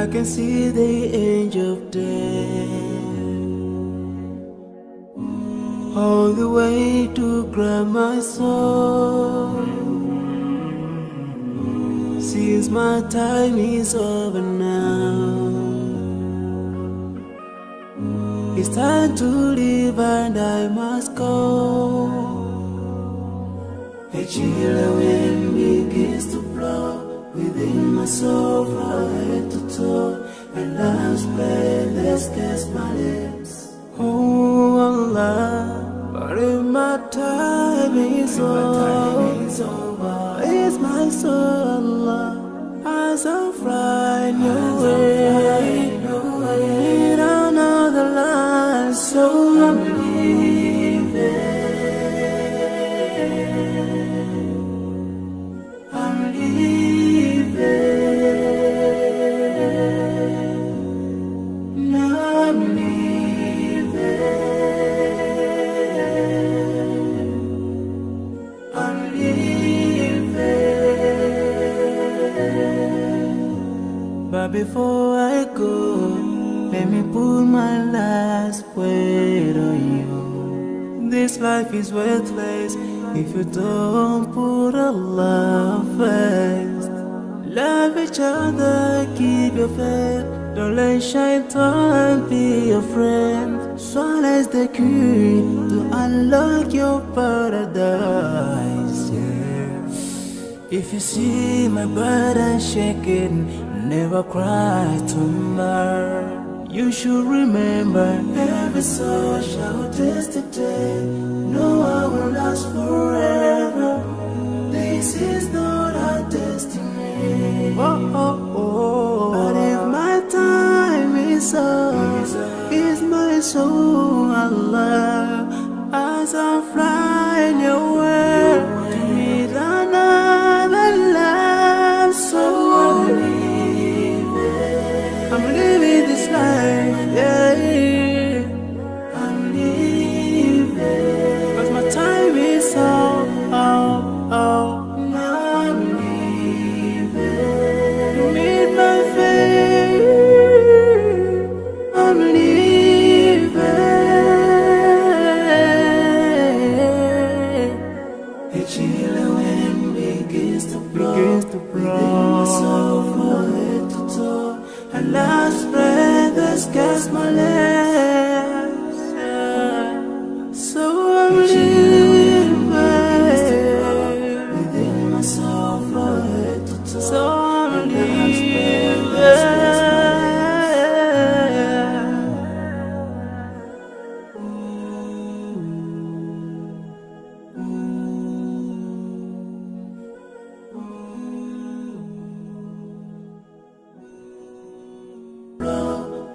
I can see the angel of death all the way to grab my soul. Since my time is over now, it's time to leave and I must go. Chill wind begins to blow within my soul from head to toe, and love's breathless kiss my lips. Oh Allah, but if my time is over, it's my soul, But before I go, let me put my last word on you. This life is worthless if you don't put Allah first. Love each other, keep your faith. Don't let shaitan be your friend. Swallow the key to unlock your paradise. Yeah. If you see my burden shaking, never cry tomorrow. You should remember every soul shall taste the day. No one will last Allah. As I'm flying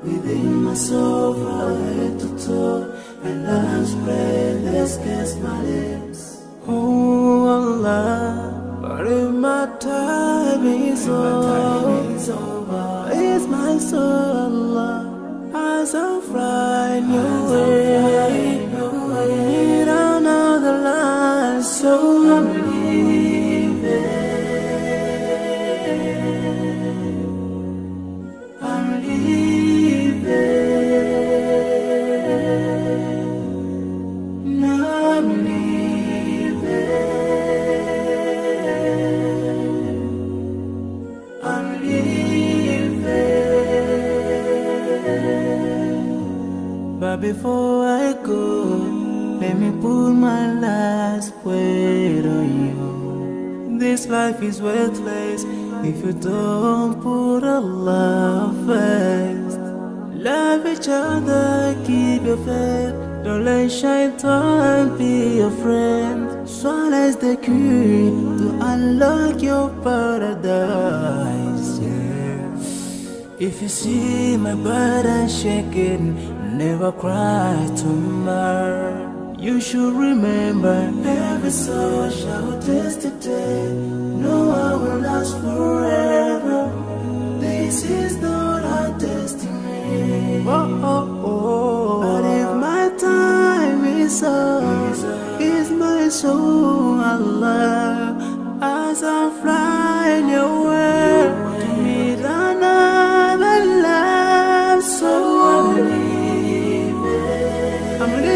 Within my soul, from head to toe, and love's breathless kiss my lips. Oh Allah, but if my time is over, it's my soul, Allah, as I'm flying But before I go, let me put my last word on you. This life is worthless if you don't put Allah first. Love each other, keep your faith. Don't let shaitan be your friend. Swallow the key to unlock your paradise. Yeah. If you see my burden shaking, never cry tomorrow. You should remember every soul shall taste the day. No one will last forever. This is not our destiny. Oh, oh, oh. But if my time is up, is my soul, Allah, as I fly. Tanrı